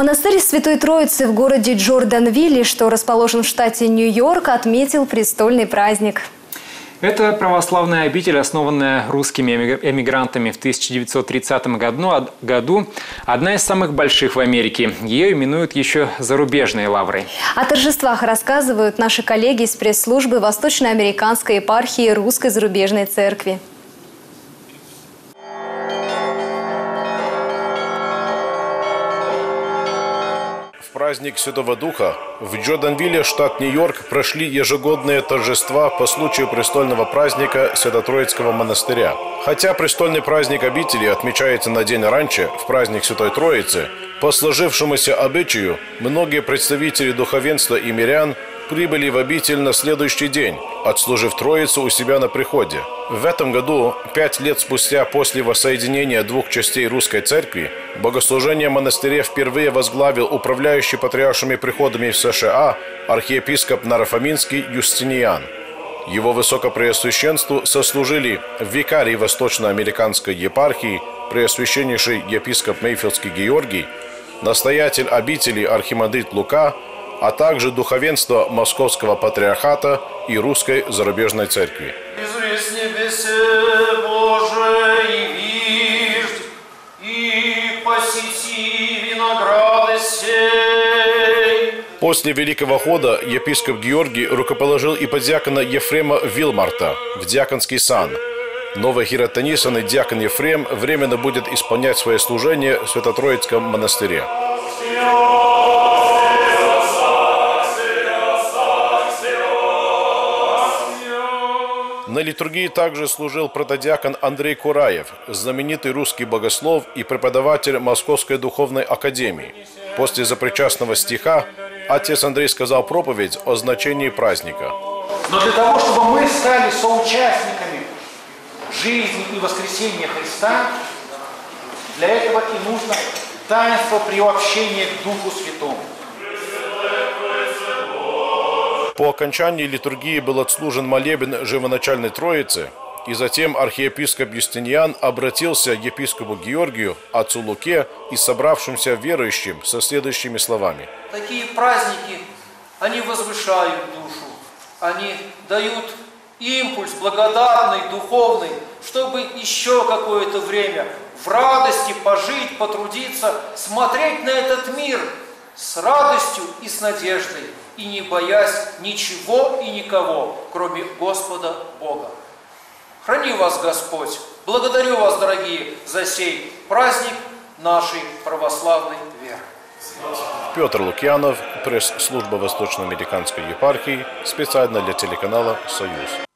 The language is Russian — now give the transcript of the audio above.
Монастырь Святой Троицы в городе Джорданвилле, что расположен в штате Нью-Йорк, отметил престольный праздник. Это православная обитель, основанная русскими эмигрантами в 1930 году, одна из самых больших в Америке. Ее именуют еще зарубежной лаврой. О торжествах рассказывают наши коллеги из пресс-службы Восточноамериканской епархии Русской зарубежной церкви. Праздник Святого Духа в Джорданвилле, штат Нью-Йорк, прошли ежегодные торжества по случаю престольного праздника Свято-Троицкого монастыря. Хотя престольный праздник обители отмечается на день раньше, в праздник Святой Троицы, по сложившемуся обычаю, многие представители духовенства и мирян прибыли в обитель на следующий день, отслужив Троицу у себя на приходе. В этом году, пять лет спустя после воссоединения двух частей русской церкви, богослужение монастыря впервые возглавил управляющий патриаршими приходами в США архиепископ Нарафаминский Юстиниан. Его высокопреосвященству сослужили викарий Восточноамериканской епархии, преосвященнейший епископ Мейфилдский Георгий, настоятель обители Архимандрит Лука – а также духовенство Московского патриархата и Русской зарубежной церкви. После Великого хода епископ Георгий рукоположил и подьякона Ефрема Вилмарта в диаконский сан. Новый хиротонисан и диакон Ефрем временно будет исполнять свое служение в Свято-Троицком монастыре. На литургии также служил протодиакон Андрей Кураев, знаменитый русский богослов и преподаватель Московской духовной академии. После запричастного стиха отец Андрей сказал проповедь о значении праздника. Но для того, чтобы мы стали соучастниками жизни и воскресения Христа, для этого и нужно таинство приобщения к Духу Святому. По окончании литургии был отслужен молебен Живоначальной Троицы, и затем архиепископ Юстиниан обратился к епископу Георгию, отцу Луке и собравшимся верующим со следующими словами. Такие праздники, они возвышают душу, они дают импульс благодатный, духовный, чтобы еще какое-то время в радости пожить, потрудиться, смотреть на этот мир с радостью и с надеждой и не боясь ничего и никого, кроме Господа Бога. Храни вас Господь! Благодарю вас, дорогие, за сей праздник нашей православной веры. Петр Лукьянов, пресс-служба Восточноамериканской епархии, специально для телеканала «Союз».